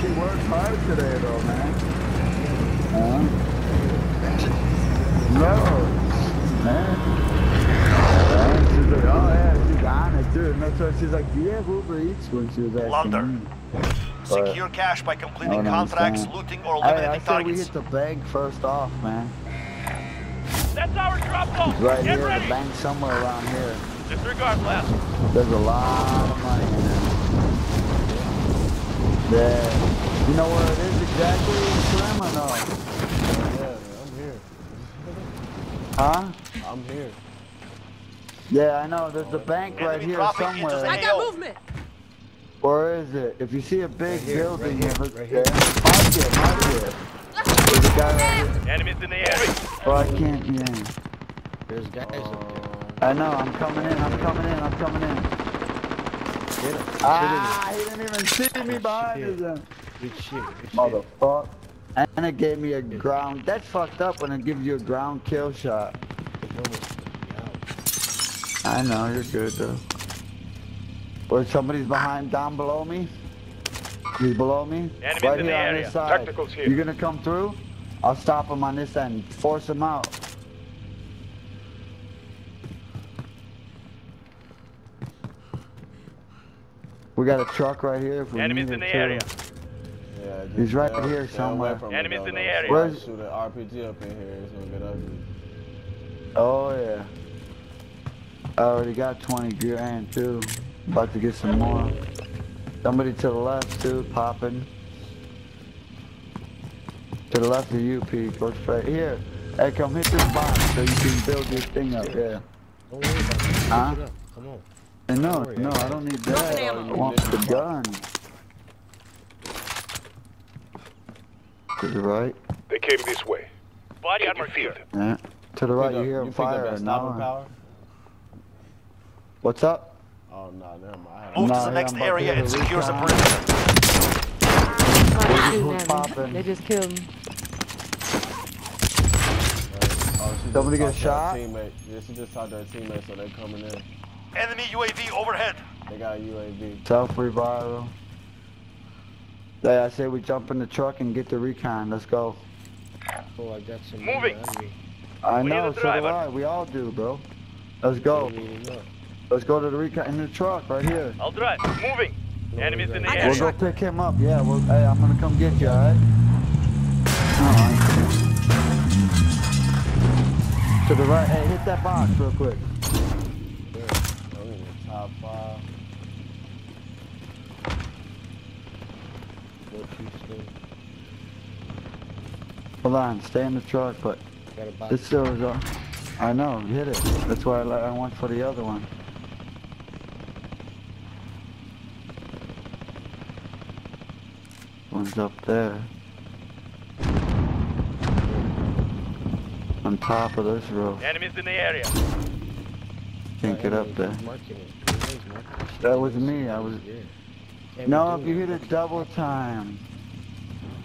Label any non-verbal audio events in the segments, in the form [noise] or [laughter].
she worked hard today, though, man. Huh? No. Man. Yeah, she's like, oh, yeah, she's on it, too. And that's why she's like, do you have Uber Eats when she was asking Plunder. me? Secure cash by completing contracts, understand. looting, or Hey, I eliminating said we hit the bank first off, man. That's our drop zone. Right Get here, ready. the bank somewhere around here. Disregard left. There's a lot of money in there. Yeah. You know where it is exactly, Slim, or no? Oh, yeah, I'm here. Huh? I'm here. Yeah, I know. There's a oh, bank right Enemy here somewhere. I got movement. Where is it? If you see a big Right here, building, right here, look right there. here. Mark it, mark it. There's a guy right here. Enemies in the area. Oh, I can't, yeah. There's guys up there. I know, I'm coming in, I'm coming in, I'm coming in. Get him. Ah, he didn't even see me behind shit. him. Good shit. Good shit. Motherfucker. And it gave me a ground. That's fucked up when it gives you a ground kill shot. I know, you're good though. Where somebody's behind down below me? He's below me? Enemies right in here the on area. this side. Tacticals here. You gonna come through? I'll stop him on this end. Force him out. We got a truck right here if we Enemies need in it, the too. area. Yeah, He's right stay- here somewhere. from me, Enemies in the though. area. Where's- Shoot an RPG up in here. It's gonna get ugly. Oh yeah. I already got 20 grand too. About to get some more. Somebody to the left too, popping. To the left of you, Pete. Go straight here. Hey, come hit this box so you can build your thing up. Yeah. Don't worry about it. Huh? Pick it up. Come on. And no, worry, no, I I don't need that. I want the gun. To the right. They came this way. Body Get armor field. Yeah. To the right, Pick you hear you him picked up fire that power? What's up? Oh no, never mind. I Move Nah, to the next I'm about to area hit and a secure the perimeter. They shooting Who's at popping? me. They just killed me. Oh, Somebody get talked to her shot? Teammate. Yeah, she just talked to her teammate, so they're coming in. Enemy UAV overhead. They got a UAV. Self revival. Yeah, I say we jump in the truck and get the recon. Let's go. Oh, I got some Moving. enemy. I We need know, a so do driver. I. We all do, bro. Let's go. Let's go to the recon in the truck right here. I'll drive. Moving. No, Enemies in the got- I We'll area. go pick him up. Yeah, well, hey, I'm gonna come get you, alright? Alright. To the right. Hey, hit that box real quick. Yeah, I'm in the top five. What you still Hold on, stay in the truck, but got this still is on. I know, hit it. That's why I, li- I went for the other one. One's up there. On top of this roof. Enemies in the area. Can't get up there. He's marking it. He's marking it. That was me, I was- Yeah. Can't No, be if you doing hit it double time.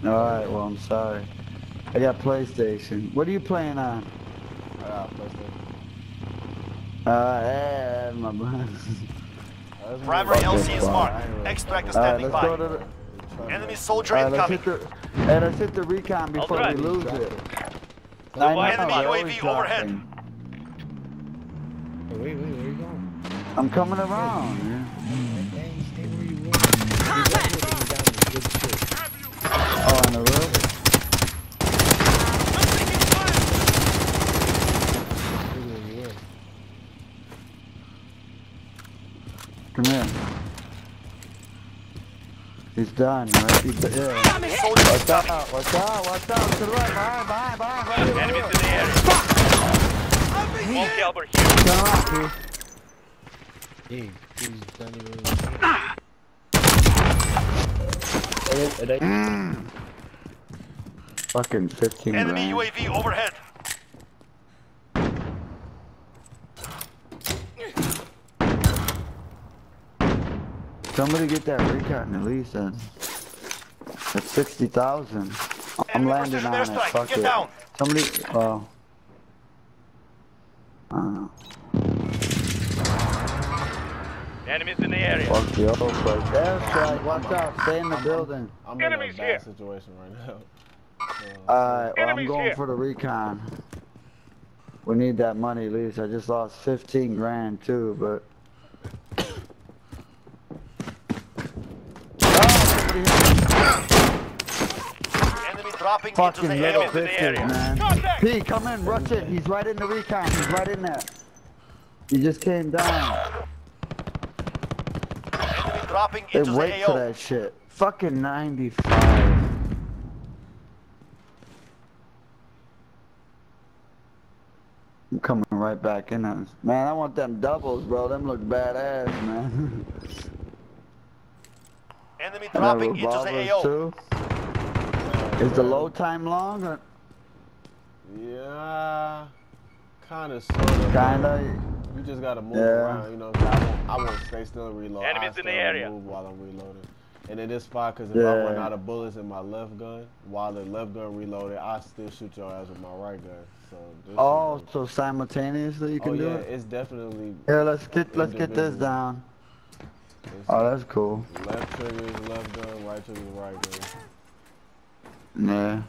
Alright, well, I'm sorry. I got PlayStation. What are you playing on? I got a PlayStation. Uh, yeah, my man. That's [laughs] me. Primary LZ is marked. Extract is Alright, standing let's go by. to the. Enemy me. soldier Alright, let's hit the. Hey, let's hit the recon before we lose it. The I know, white enemy UAV overhead. Hey, wait, wait, where you going? I'm coming around. Yeah. Hey, stay where you were. You got hit and you got me. Good shit. Oh, on the roof. Stay where you were. Come here. He's done, right? He's done. Yeah. Watch out! Watch out! Watch out! To the right! Behind! Behind! Behind! Right here! Right Enemies in the area. Small caliber here. Turn around, Keith. Hey, please, not even. Fucking 15 Enemy grand. UAV overhead. Somebody get that recon at least then. That's 60,000. I'm Enemy landing on it. Fuck Get it. down. Somebody, oh. Area. Fuck the old place. Airstrike, watch out, stay in the building. I'm in a bad here. situation right now. [laughs] Alright, well, I'm going here. for the recon. We need that money at least. I just lost 15 grand too, but. Oh, somebody hit me. Enemy dropping Fucking into the little area. in the bitches, area. man. Contact! P, come in, rush it. He's right in the recon. He's right in there. He just came down. Enemy dropping They into the wait for that shit. Fucking 95. I'm coming right back in on Man, I want them doubles, bro. Them look badass, man. [laughs] Enemy dropping into the AO. too. Is the load time long or Yeah, kind of, sort of. kinda? You just gotta move Yeah. around, you know. what I'm saying? I won't, I won't stay still and reload. Enemies I in the stay area. Move while I'm reloading. And it is fine because if I run out of bullets in my left gun, while the left gun reloaded, I still shoot your ass with my right gun. So. This Oh, is- so simultaneously you can oh do yeah, it? it's definitely Yeah, let's get let's get this down. it's Oh, that's cool. left trigger is left gun, right trigger is right gun. Yeah.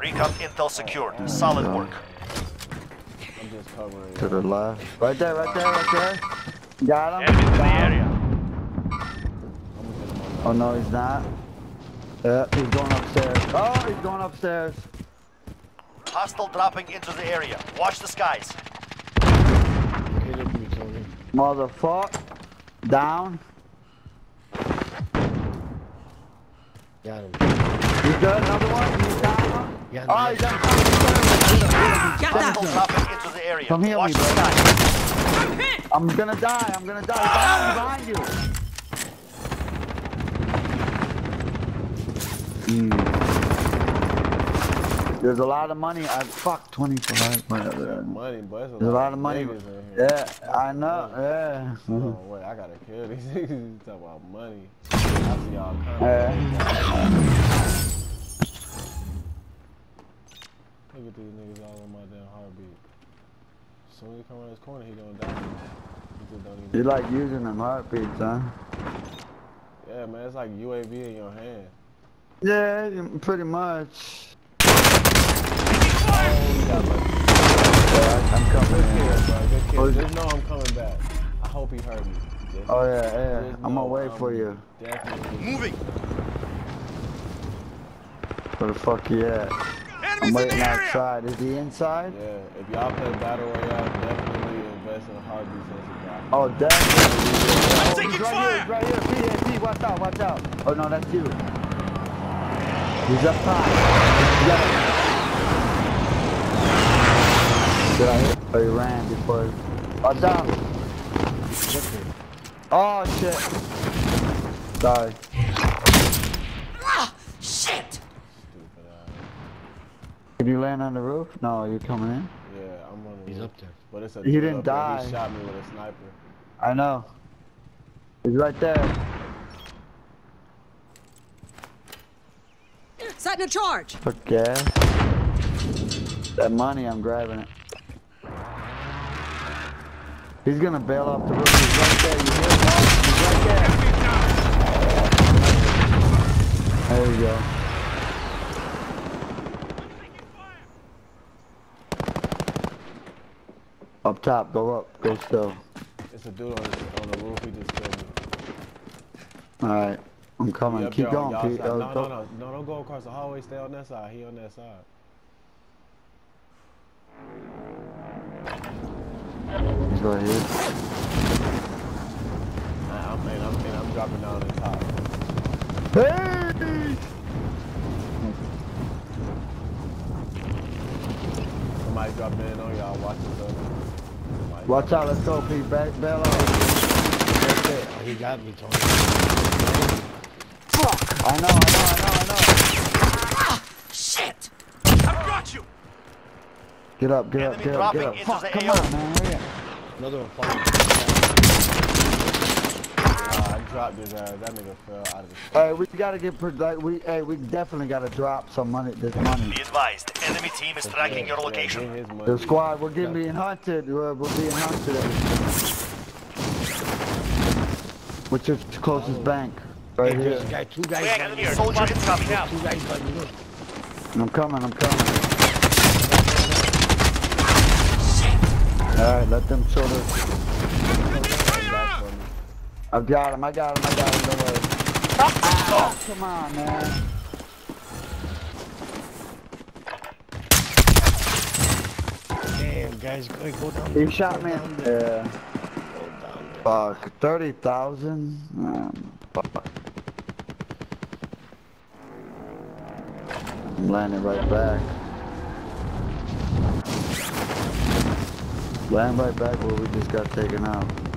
Recon intel secured. Solid work. I'm just covering. To the left. Right there, right there, right there. Got him. Enemies in the area. I'm gonna hit him on Oh no, he's not. Yeah, he's going upstairs. Oh, he's going upstairs. Hostile dropping into the area. Watch the skies. Hit him, you Motherfuck. Down. Got him. He's good. Another one. He's. Yeah, Oh, he's down. Hit him, hit him. Hostile dropping into the area. Come heal Watch me, the bro. skies. I'm gonna die. I'm gonna die. He's behind, behind you. Mm. There's a lot of money. I fuck 25. Whatever. money, but it's a, There's a lot of money. niggas in here. Yeah, I know. Yeah. Oh, wait, I gotta kill these [laughs] niggas. Talk about money. I see y'all coming. Yeah. Look at these niggas all on my damn heartbeat. As soon as he come around this corner, he gonna die. He just don't even. You like using them heartbeats, huh? Yeah, man, it's like UAV in your hand. Yeah, pretty much. Oh, yeah, Yeah, I'm coming Good kid, bro. Good kid. Oh, Just know I'm coming back. I hope he hurt me. Just, Oh yeah, yeah. I'm gonna wait for I'm you. Definitely. Moving. Where the fuck you at? I'm waiting outside. Is he inside? Yeah, if y'all play Battle Royale, definitely invest in a heartbeat sensor. guy. Oh, definitely. Oh, taking he's right fire! here, he's right here. P, P, watch out, watch out. Oh no, that's you. He's up top. You gotta- Did I hit? Oh, he ran before. Watch out. Oh shit. Sorry. Stupid ass. Did you land on the roof? No, you're coming in? Yeah, I'm on the He's up there. But it's a He didn't up there. die. He shot me with a sniper. I know. He's right there. Setting a charge. Fuck yeah. That money, I'm grabbing it. He's gonna bail off the roof. He's right there. You hear him? He's right there. There you go. Up top, go up, go still. It's a dude on the, on the roof. He just killed me. Alright, I'm coming. Keep going, Pete. No, no, no, no, don't go across the hallway. Stay on that side. He on that side. He's right here. I- I'm, and I'm, and I'm dropping down the top. Hey! Somebody dropping in on y'all. Watch yourself. Somebody Watch out, let's go, Pete. Back, bail out. That's it. Oh, he got me, Tony. I know, I know, I know, I know. Shit! I've got you. Get up, get up, get up, get up. Fuck, come on, man. Another one falling. Ah, I dropped his ass. Uh, that nigga fell out of the Hey, we gotta get pro- like we. Hey, we definitely gotta drop some money. This money. Be advised, enemy team is tracking your location. get. The squad, we're getting being hunted. We're, we're being hunted. Which is the closest bank? Right Hey, here. there's guy, two guys Bang, enemy here. Soldier Spotted incoming. coming out. Two guys by I'm coming. I'm coming. All right, let them show their. Back for me. I got him. I got him. I got him. Don't worry. Ah, come on, man. Damn, guys, go, go down. He shot go me. down there, Yeah. Go down there. Fuck. Thirty thousand. Um, fuck. I'm landing right back. Land right back where we just got taken out.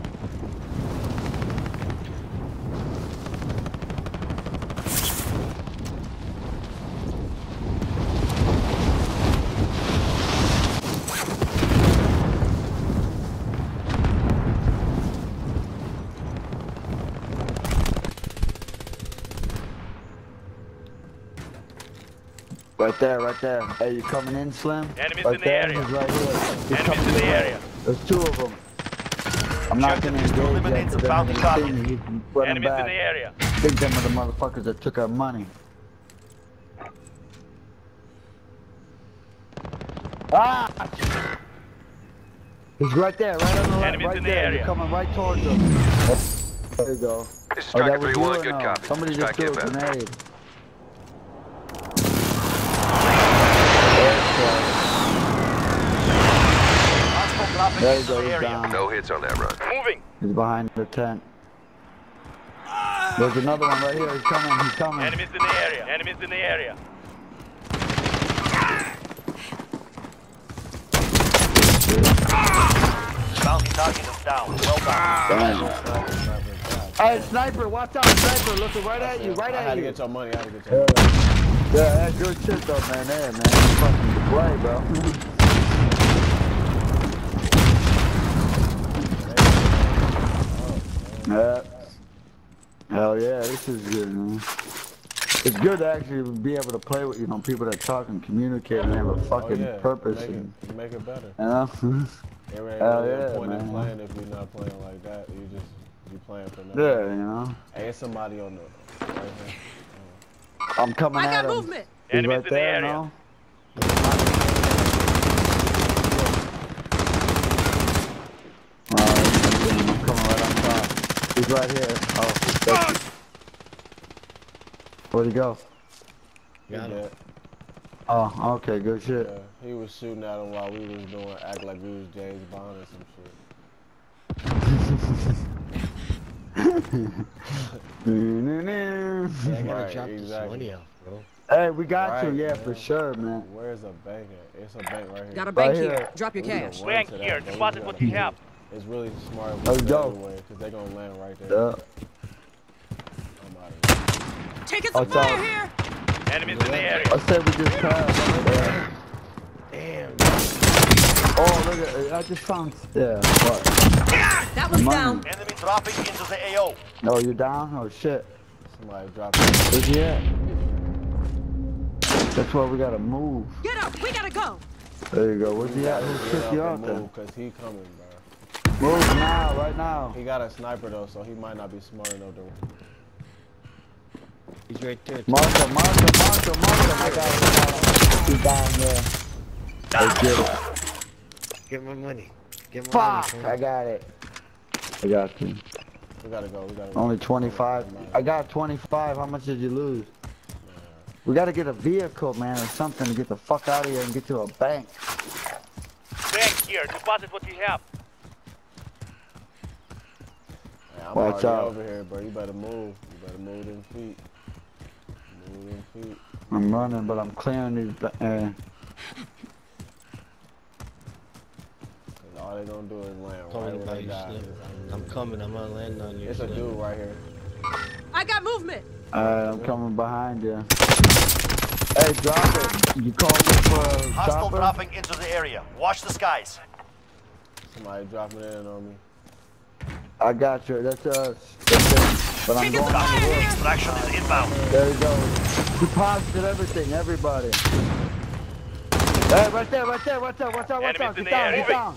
Right there, right there. Hey, you coming in, Slim? Enemies right in the there. area. He's right here. He's Enemies coming in the your area. There's two of them. I'm not gonna Objective is to engage eliminate yet the because they're bounty gonna see me. He's running Enemies in the area. think them are the motherfuckers that took our money. Ah! He's right there, right on the left, Enemies right in the there. area. You're coming right towards him. There you go. This is Oh, Striker that was you 3-1, or good no? copy. Somebody just threw a grenade. Hostile dropping There you into go, the he's area. down. No hits on that run. Moving. He's behind the tent. There's another one right here. He's coming. He's coming. Enemies in the area. Enemies in the area. Bounty target is down. Well done. Hey, sniper! Watch out, sniper! Looking right at you, right I had at to you. get your money. I had to get your Yeah, money. yeah, that's good shit though, man. There, man. You fucking play, bro. Yeah. Hell yeah, this is good, man. It's good to actually be able to play with, you know, people that talk and communicate and have a Oh, fucking yeah. purpose. Make it, And, you make it better. you know? It ain't Hell really yeah, a point in man. playing if you're not playing like that. You just you playing for nothing. yeah, you know? Hey, it's somebody on the right here. I'm coming I at got him. movement. He's Enemies right in the there, area. no? Alright, I'm coming right on top. He's right here. Oh, that's it. Where'd he go? He Got him. dead. Oh, okay, good shit. Yeah, he was shooting at him while we was doing act like we was James Bond or some shit. [laughs] Hey, I gotta Right, drop this exactly. money off, bro. Hey, we got Right, you, yeah, man. for sure, man. Where's a bank at? It's a bank right here. Got a Right bank here. here. Drop your We cash. Bank here. Deposit what you have. It's really smart we go. because they're gonna land right there. Yeah. I'm here. Taking some What's up? fire here. Enemies in the area. I said we just passed. Yeah. Damn. Oh, look at it. I just found. Yeah, what? That was Money. down. Enemy dropping into the AO. No, you're down? Oh, shit. Somebody dropped it. Where's he at? That's why we gotta move. Get up. We gotta go. There you go. Where's he at? Who Get took up you out there? Cause he coming, bro. Move now, right now. He got a sniper though, so he might not be smart enough to. He's right there. Mark him, mark him, mark him. I got him. He's down there. Let's get it. Get my money. Get my Fuck! money. I got it. I got you. We gotta go. We gotta go. Only 25. I got 25. How much did you lose? We gotta get a vehicle, man, or something to get the fuck out of here and get to a bank. Bank here. Deposit what you have. Hey, I'm Watch out. over here, bro. You better move. You better move them feet. Move them feet. I'm running, but I'm clearing these. Uh, Cause all they gonna do is land right Coming where by they you, die. I'm coming. I'm gonna land on you. It's a dude right here. I got movement. Alright, I'm coming behind you. Hey, drop it. You called me for a Hostile chopper? dropping into the area. Watch the skies. Somebody dropping in on me. I got you. That's us. That's it. but I'm Taking going the on the fire. Extraction is inbound. There you go. Deposited everything, everybody. Hey, right there, right there, watch out, watch out, watch Enemies out. Get down, get down.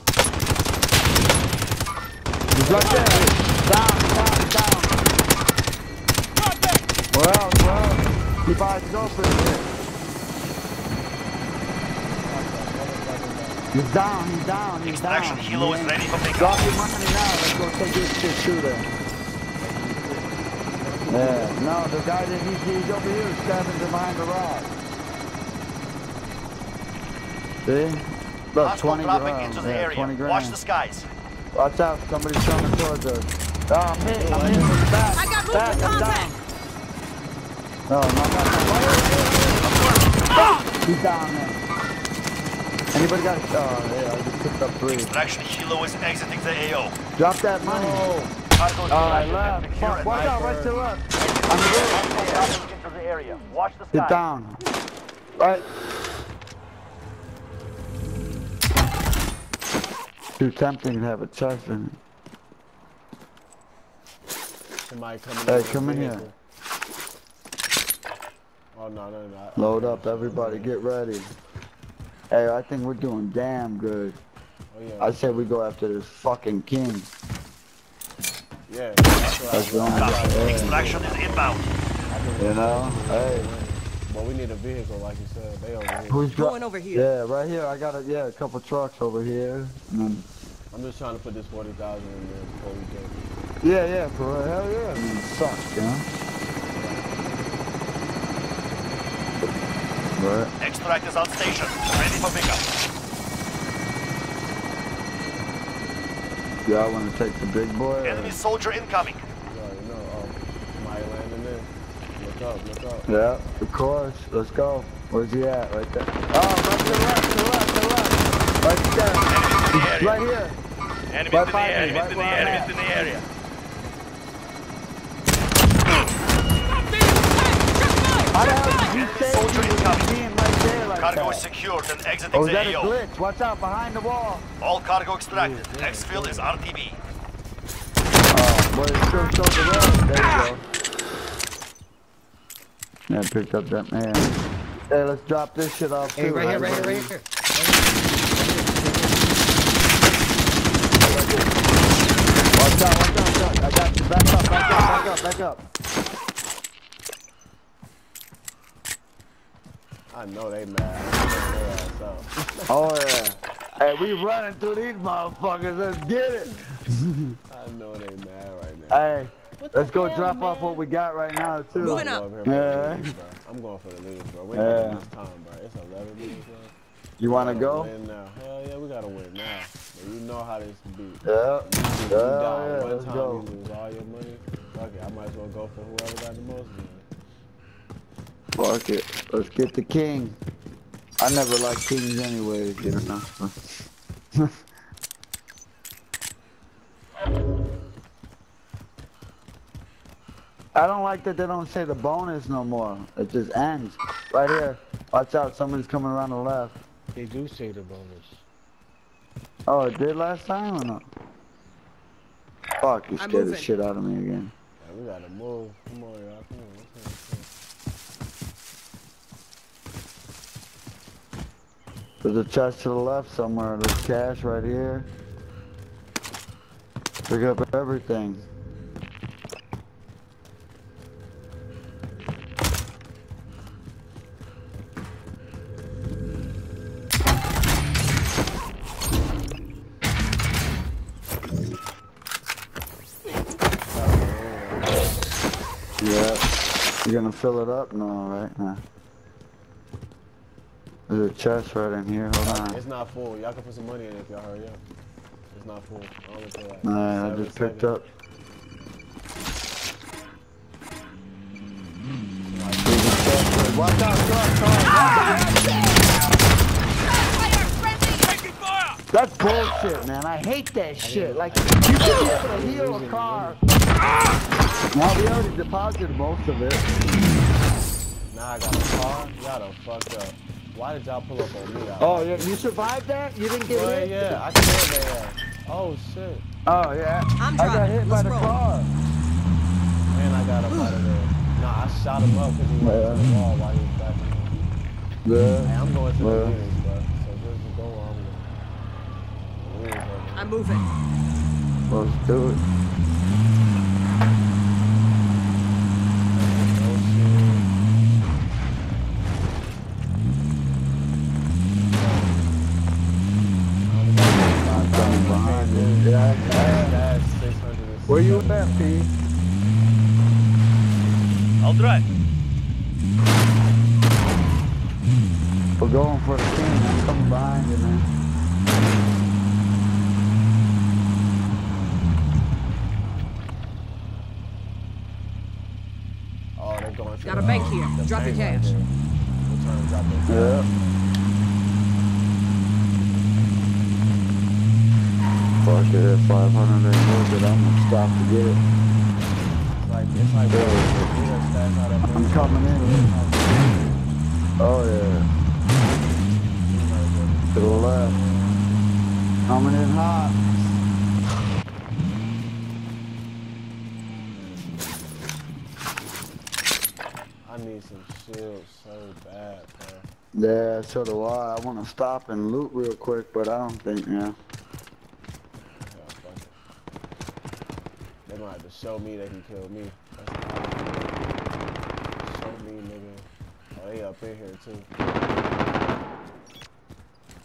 He's right there. Down, down, down. Where else, where else? Keep eyes open here. He's down, he's down, he's Extraction down. helo is Man. ready for pickup. Drop your money now. Let's go take this shit to them. Yeah, no, the guy that he's, he's over here stabbing behind the rock. See? Look, Hostile 20 dropping grand. into the yeah, area. 20 grand. Watch the skies. Watch out, somebody's coming towards us. Oh, I'm hit, I'm hit the back. I got back, movement I'm contact. down. No, no, no, no. He's down there. Anybody got, oh, yeah, I just picked up three. Extraction helo is exiting the AO. Drop that money. Cargo Oh, I left. Fuck, watch out, right to the left. On the roof. Hostile dropping into the area. Watch the Get down. Right. Too tempting to have a chest in Somebody coming Hey, come in here. Oh no, no, no. Load up, everybody, get ready. Hey, I think we're doing damn good. Oh yeah. I said we go after this fucking king. yeah. That's what That's the only Copy. way. Extraction is inbound. You know? Hey, Well, we need a vehicle, like you said. They over here. who's Going over here. Yeah, right here. I got a yeah, a couple trucks over here. And then, I'm just trying to put this 40,000 in there before we get. yeah, yeah, for real. Hell yeah. I mean, it sucks, you know? Right. Extract is on station. Ready for pickup. Y'all want to take the big boy? or- Enemy soldier incoming. Yeah, you know. Oh, somebody landing there. Look up, look up. Yeah, of course. Let's go. Where's he at? Right there. Oh, right to the left, to the left, to the left. Right there. Right here. Enemies Right in the air, enemies right in the where I'm enemies at. in the area. How the hell did you say Soldier incoming. right there like Cargo is secured and exiting Oh, is the that a AO. glitch? Watch out, behind the wall. All cargo extracted. Exfil is RTB. Oh, uh, boy, it still shows the road. There you go. Yeah, I picked up that man. Hey, let's drop this shit off Hey, too. right here, right here, right here. Watch out, watch out, watch out. I got you. Back up, back up, back up, back up. I know they mad. I know they ass up. Oh, yeah. Hey, we running through these motherfuckers. Let's get it. [laughs] I know they mad right now. Hey, let's go drop off what we got right now, too. Moving I'm up. going for the Yeah. leads. I'm going for the leads, bro. We Yeah. got this time, bro. It's 11 minutes left. You want to go? Win now. Hell yeah, we gotta win now. But you know how this be. Yeah. You Yeah, die yeah, one let's time, go. you lose all your money. Fuck it, I might as well go for whoever got the most money. Fuck it. Let's get the king. I never liked kings anyways, you know. [laughs] I don't like that they don't say the bonus no more. It just ends. Right here. Watch out, somebody's coming around the left. They do say the bonus. Oh, it did last time or no? Fuck, you scared the shit out of me again. Yeah, we gotta move. Come on, y'all. Come on. Let's go, let's There's a chest to the left somewhere. There's cash right here. Pick up everything. Yeah. You gonna fill it up? No, right? Nah. There's a chest right in here. Hold on. It's not full. Y'all can put some money in it if y'all hurry up. It's not full. I like Alright, I just picked up. Watch out, truck, car. That's bullshit, man. I hate that shit. Like, you be able to heal a car. Now, we already deposited most of it. Now I got a car. Y'all done fucked up. Why did y'all pull up on me? Oh, yeah, you survived that? You didn't get Boy, hit? yeah, I killed their ass. Oh shit. Oh, yeah. I'm I got hit by Let's the roll. car. Man, I I got him out of there. No, I shot him up because he went to the wall while he was back. Hey, I'm going to the Well. meetings, bro. So just go where I'm going. The meetings over. I'm moving. Let's do it. No shit. Coming behind you. Yeah. yeah. That's 600. Where you at, P? I'll drive. We're going for the king. I'm coming behind you, man. Oh, they're going to Got a the, bank here. Drop your cash. there. We'll turn and drop it. Yeah. Fuck it, at 500 ain't worth it. I'm gonna stop to get it. It's like, it's like, bro, you know, stats how that I'm coming in. Oh yeah, to the left. Coming in hot. I need some shields so bad, bro. Yeah, so do I. I want to stop and loot real quick, but I don't think, yeah. Yeah, fuck it. They gonna have to show me they can kill me. Show me, nigga. Oh, they up in here too.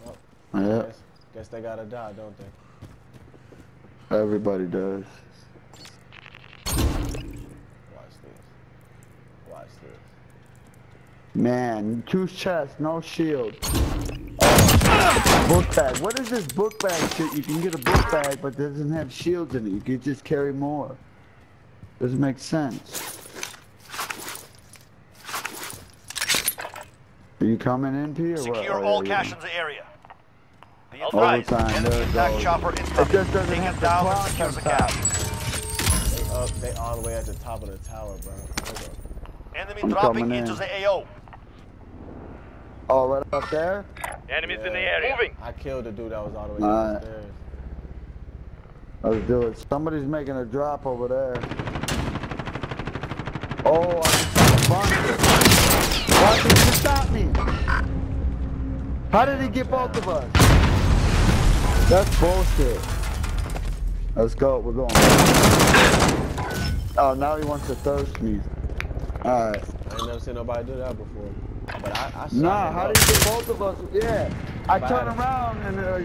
Oh, Yeah, guess, guess they gotta die, don't they? everybody does. Watch this. Watch this. Man, two chests, no shield. Book bag. What is this book bag shit? You can get a book bag, but it doesn't have shields in it. You can just carry more. Doesn't make sense. Are you coming in, P, or what? Secure Oh, all cash in the area. Be All All the advised, time, enemy there it attack goes. chopper It inbound. just doesn't Take have it down and secure the on cash. They up, they all the way at the top of the tower, bro. Enemy I'm dropping into in. the AO. Oh, right up there? Enemies in the area. Moving. I killed the dude that was all the way Alright. downstairs. Let's do it. Somebody's making a drop over there. Oh, I just got a bunker. Why did you stop me? How did he get both of us? That's bullshit. Let's go. We're going. Oh, now he wants to thirst me. Alright. I ain't never seen nobody do that before. But I, I Nah, how up. did he get both of us? Yeah. I Bad. turn around and uh,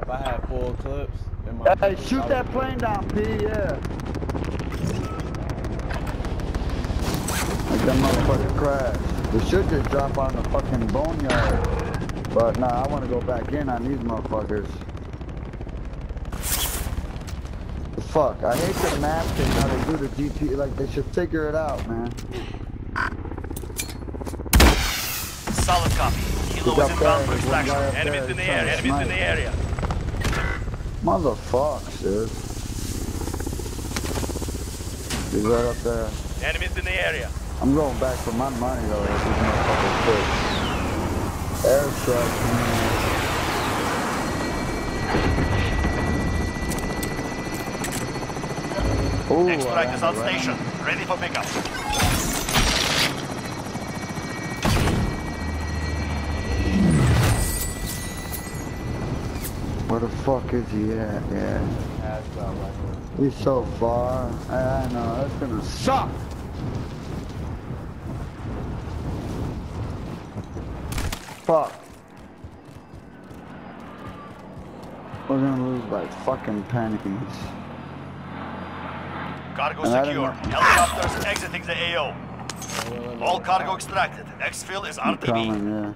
If I had full clips, then my Hey, shoot that plane down, P, yeah. Like that motherfucker crashed. We should just drop on the fucking boneyard. But nah, I wanna go back in on these motherfuckers. Fuck, I hate the map thing, how they do the GP, like they should figure it out, man. Solid copy. Kilo is inbound for extraction. Enemies in the area. Enemies in the area. Motherfuck, dude. He's right up there. Enemies in the area. I'm going back for my money though, if these motherfuckers quit. Airstrike, man. Ooh, Extract I is on around. station. Ready for pickup. Where the fuck is he at? Yeah. He's so far. I, I know, that's gonna suck. Fuck. We're gonna lose by fucking pennies. Cargo And I secure. know- Helicopters exiting the AO. All cargo extracted. Exfil is I'm RTB. coming, yeah.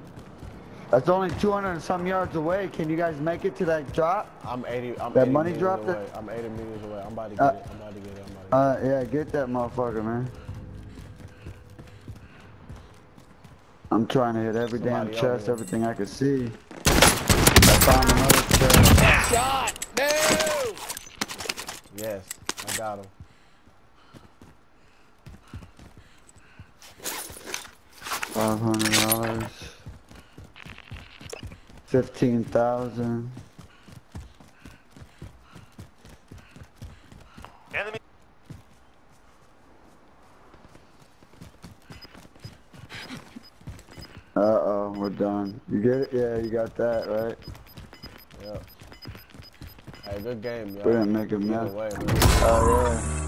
That's only 200 and some yards away. Can you guys make it to that drop? I'm 80. I'm That 80 money meters dropped it? I'm 80 meters away. I'm about to get Uh, it. I'm about to get it. I'm about to get Uh, yeah, get that motherfucker, man. I'm trying to hit every damn Somebody over chest, here. everything I can see. I found another chest. Shot! No! Yes, I got him. Five hundred dollars. Fifteen thousand. Enemy. Uh oh, we're done. You get it? Yeah, you got that right. Yep. Hey, good game, yo. We didn't make a mess. Oh yeah.